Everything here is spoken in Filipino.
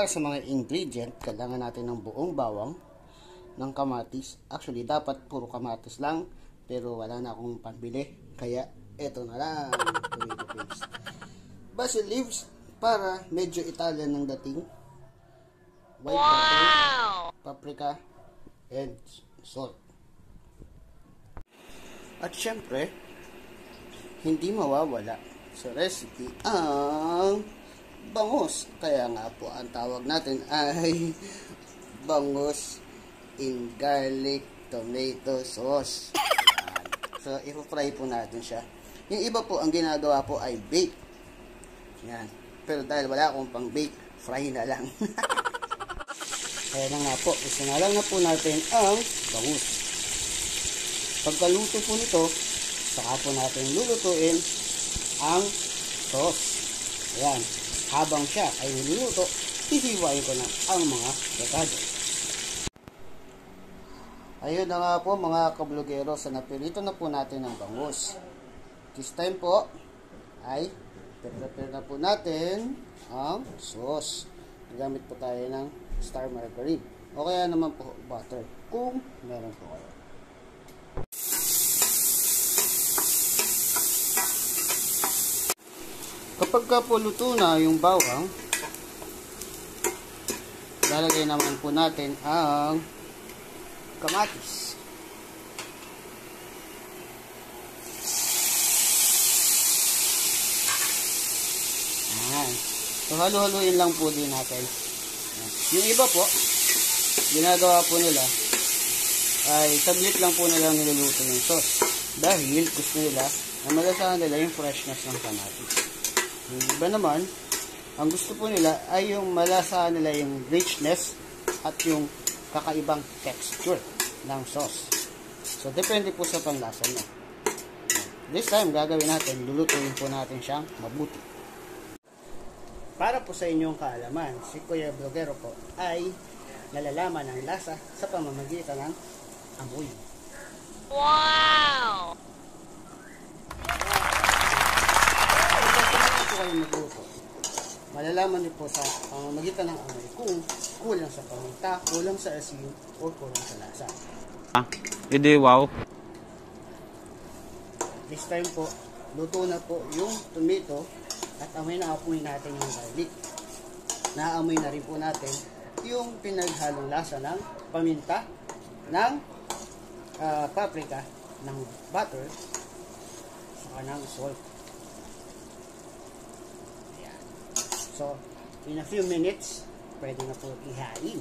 Para sa mga ingredient, kailangan natin ng buong bawang, ng kamatis. Actually, dapat puro kamatis lang, pero wala na akong pambili. Kaya, eto na lang, tomato paste. Basil leaves, para medyo Italian ng dating. White pepper, paprika, and salt. At syempre, hindi mawawala sa recipe ang bangus. Kaya nga po ang tawag natin ay bangus in garlic tomato sauce. Yan. So, i-fry po natin siya. Yung iba po, ang ginagawa po ay bake. Yan. Pero dahil wala akong pang bake, fry na lang. Kaya na nga po, isinalang na po natin ang bangus. Pagkaluto po nito, saka po natin lulutuin ang sauce. Ayan. Habang siya ay niluluto, hihiwain ko na ang mga dekado. Ayun na nga po mga kablogero, sa napilito na po natin ang bangus. This time po ay prepare na po natin ang sauce. Gamit po tayo ng star margarine. O kaya naman po butter kung meron po kayo. Kapag ka po luto na yung bawang, lalagay naman po natin ang kamatis. Ayan. So, halo-haloin lang po din natin. Yung iba po, ginagawa po nila, ay saglit lang po nila niluluto yung sauce. Dahil gusto nila na malasahan nila yung freshness ng kamatis. Yung iba naman, ang gusto po nila ay yung malasahan nila yung richness at yung kakaibang texture ng sauce. So, depende po sa panlasa niya. This time, gagawin natin, lulutuin po natin siyang mabuti. Para po sa inyong kaalaman, si Kuya Blogero po ay nalalaman ng lasa sa pamamagitan ng amoy. Wow! Kapag kailangan po kayo magluto, malalaman niyo po sa pamamagitan ng amoy kung kulang sa paminta, kulang sa asin, o kulang sa lasa. Ah, hindi wow. This time po, luto na po yung tomato at amoy na apoy natin yung garlic. Naamoy na rin po natin yung pinaghalong lasa ng paminta, ng ah, paprika, ng butter, saka ng salt. Ayan. So, in a few minutes, pwede na po ihain.